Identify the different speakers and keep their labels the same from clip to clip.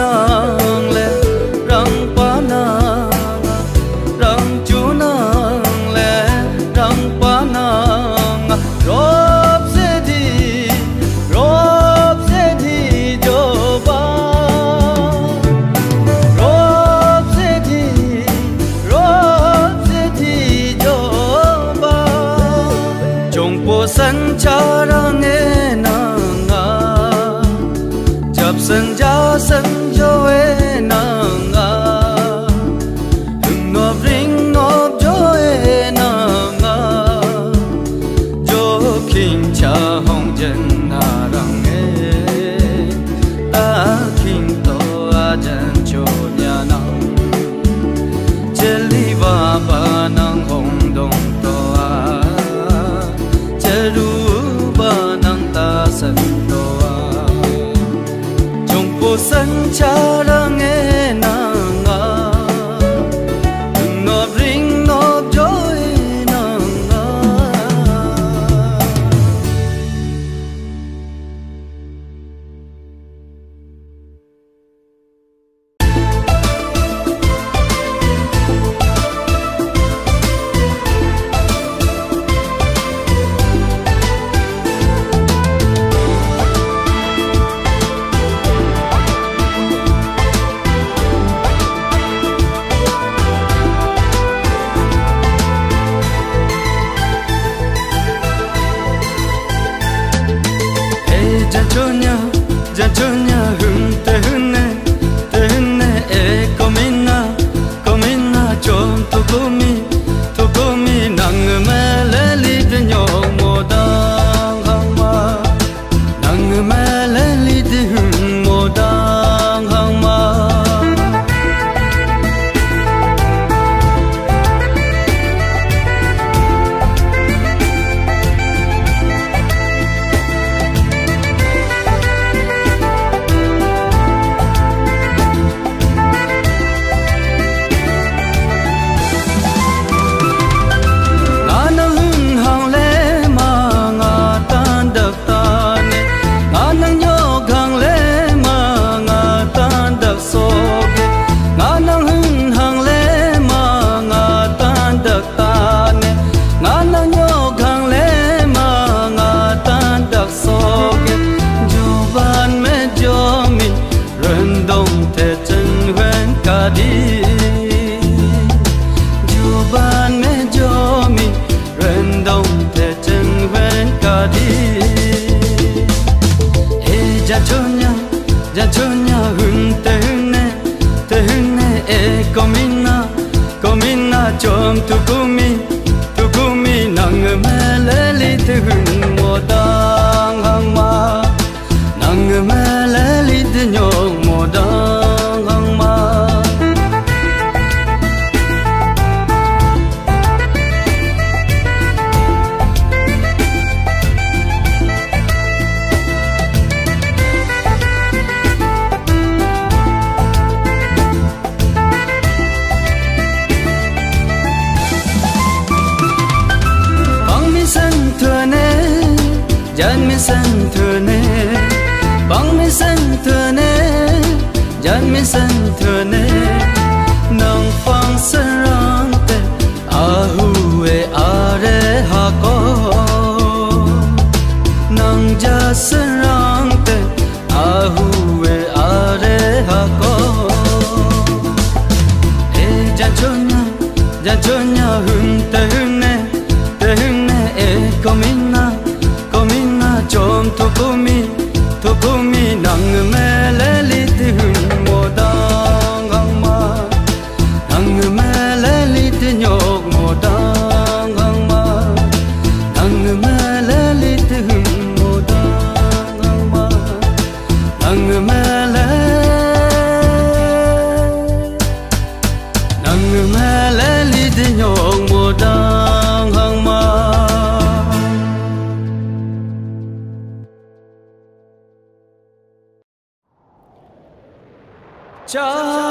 Speaker 1: no. sân chờ đợi thể chân quen cả đi. Dù ban mê cho mình quen đông thể chân quen cả đi. Hey già cho nhau già cho nhau hưng te hưng ne te hưng na, e comina na chom tu comina जन्म सन्तु नं मि सन्तु न। 家。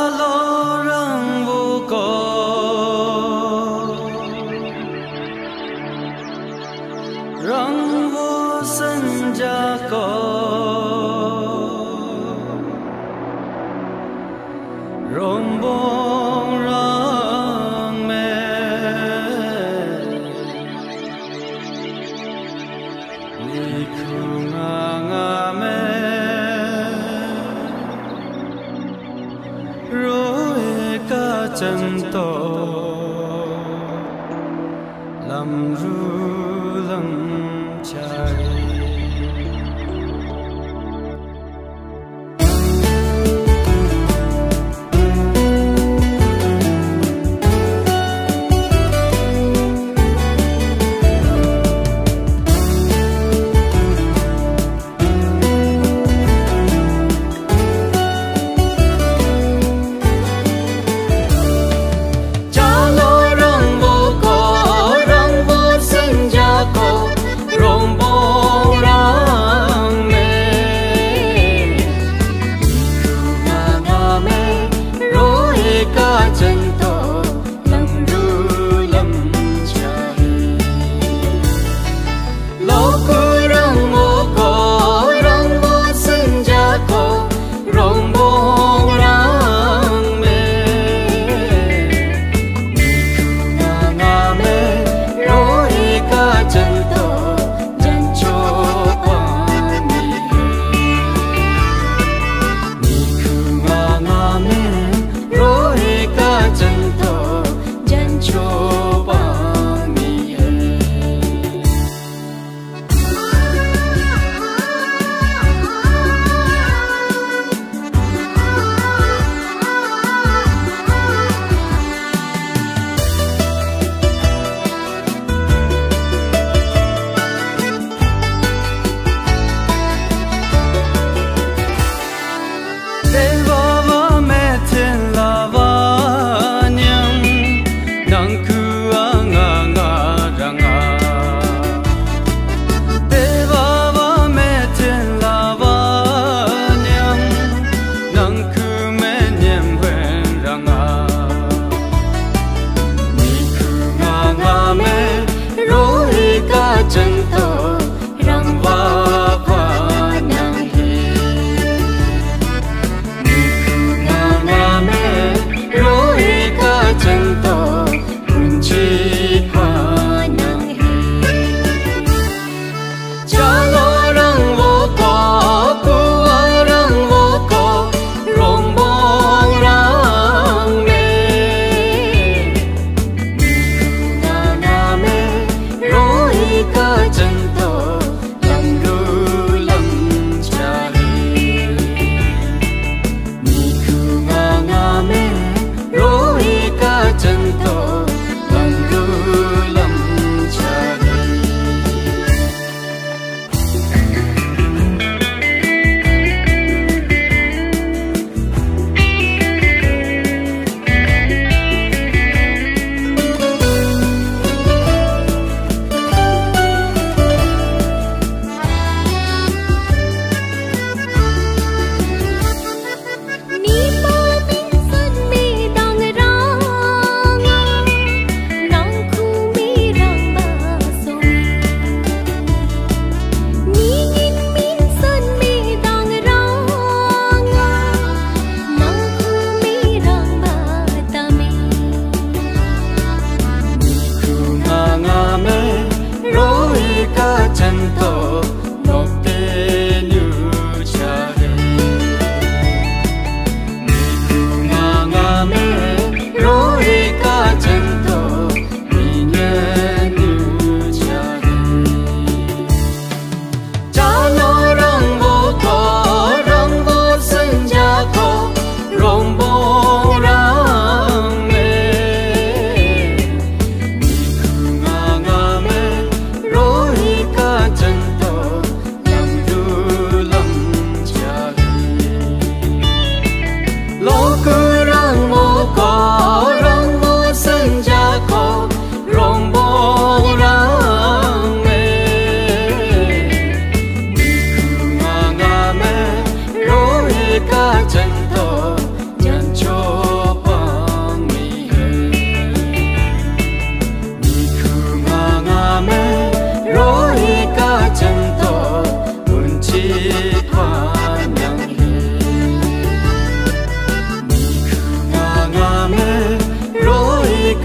Speaker 1: 真的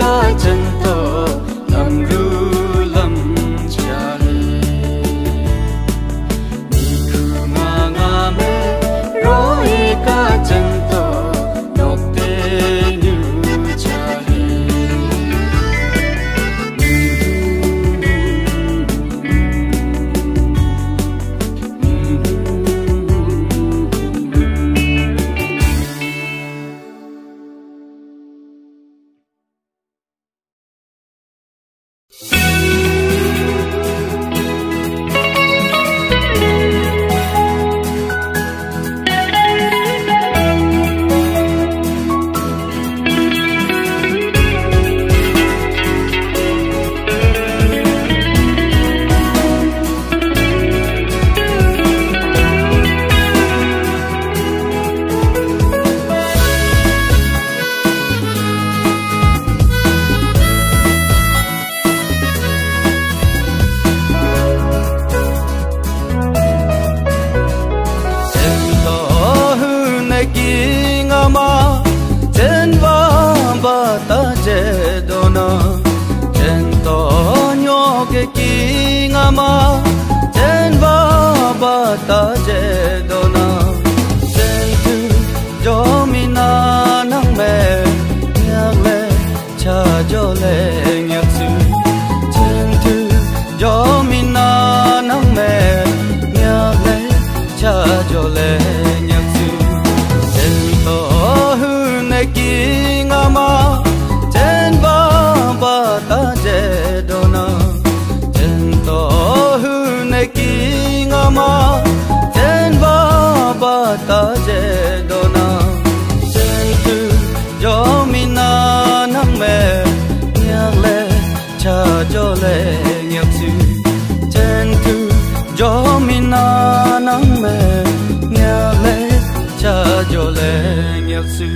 Speaker 1: 他真的。me ngama ten ba ba ta je dona chen tu jo mina nam me nyang le cha jo le nyak su chen tu jo mina nam me nyang le cha jo le nyak su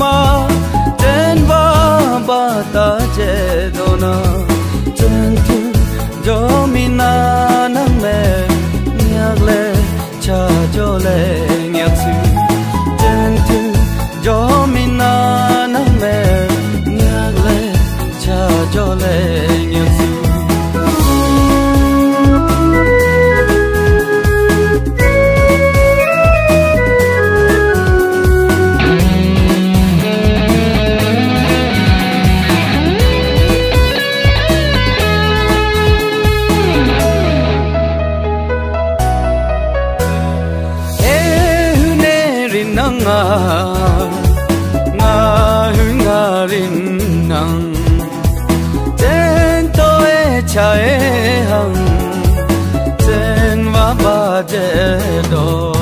Speaker 1: ma ten ba ba ta che do na chen tu jo mi na na me nyag le cha jo le nyag si ngang ten to e cha e hang. Ten va ba je do.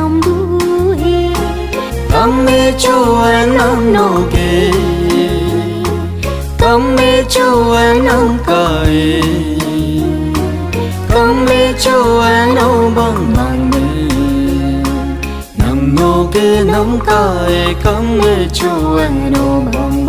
Speaker 2: lòng vui
Speaker 1: cấm mê cho anh ông nô kê. Cấm mê cho anh ông cởi cấm mê cho anh ông bằng bằng mê nằm nô kê nằm cởi cấm mê cho anh ông bằng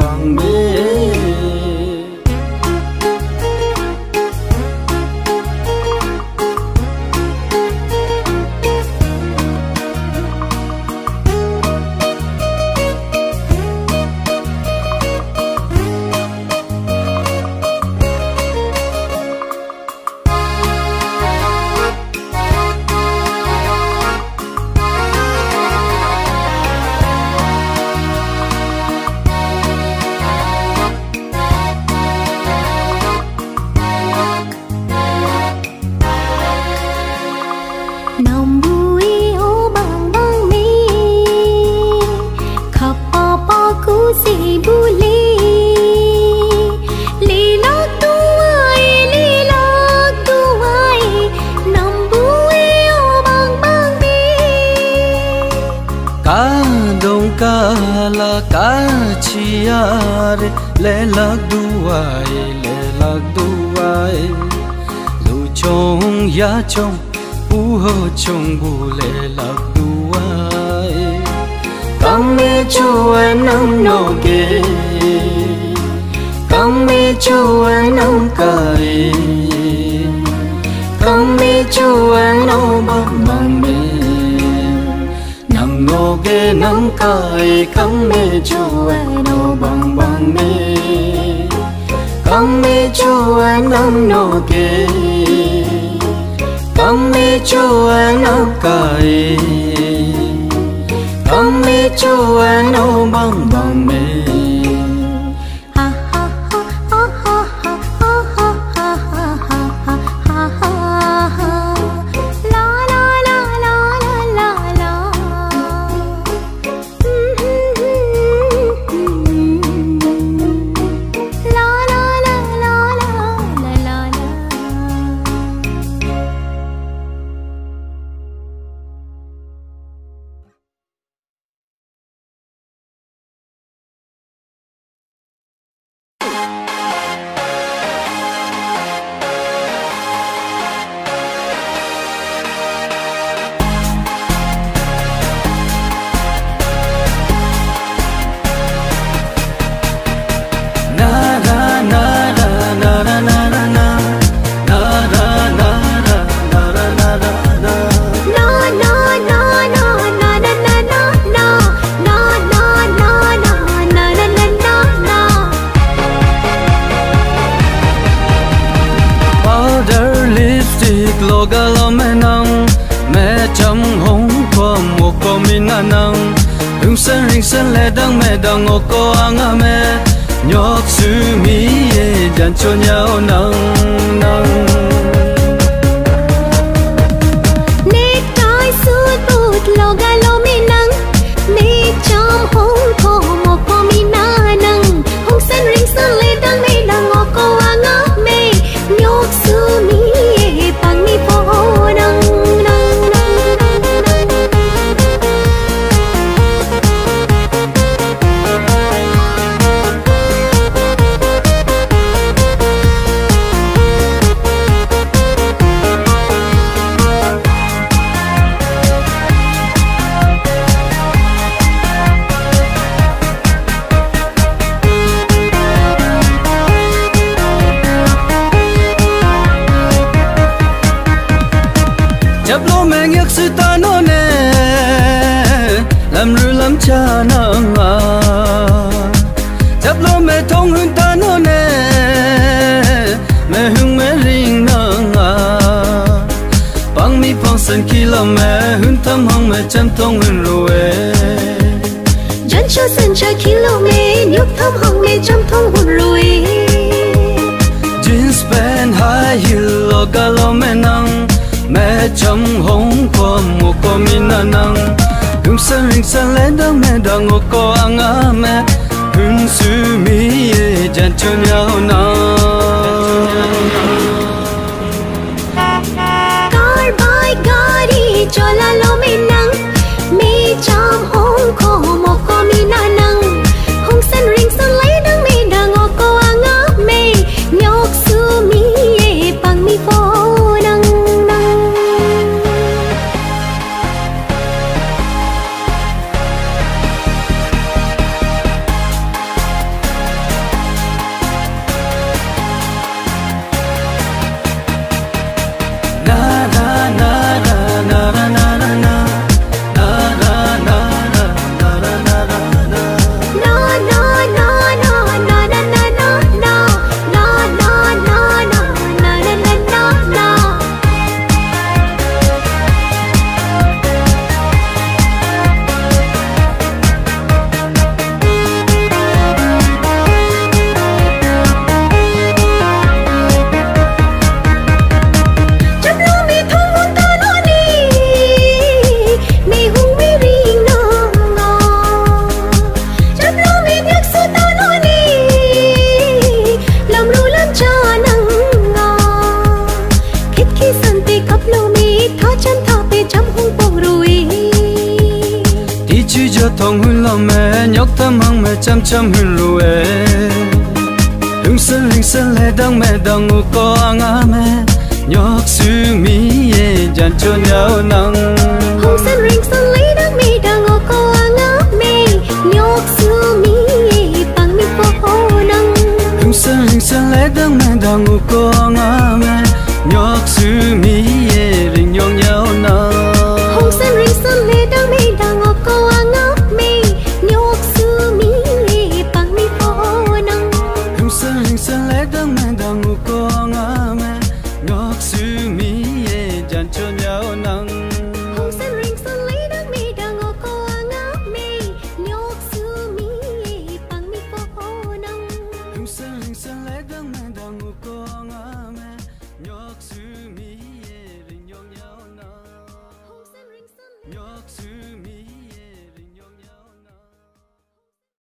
Speaker 1: là le chia lệ lạc duai lệ lạc duai lu chong ya chong u ho chong bu lệ lạc duai cam me chu an nam no ke cam me chu an nam kai cam me chu an no bang bang me nô ghê nắng cài cắm mê chu em nô bằng bằng mê. Cắm mê chu em nắng nô kê. Cắm mê chu em nắng cài cắm mê chu em nô bằng bằng mê. dang o ko ang me nyok su mi ye jan cho nyao nang
Speaker 2: nước thơm hồng mi trong thông hụt lùi.
Speaker 1: Jeans pen hai heel ở cả lo mẹ nắng. Mẹ trong hồng qua mùa có mi na nắng. Hương sơn rình sơn lên đó mẹ đang ngồi có áng à mẹ. Hương sư mi ye dàn cho nhau nắng. Car
Speaker 2: boy gari chola lo mẹ
Speaker 1: cho nhau nắng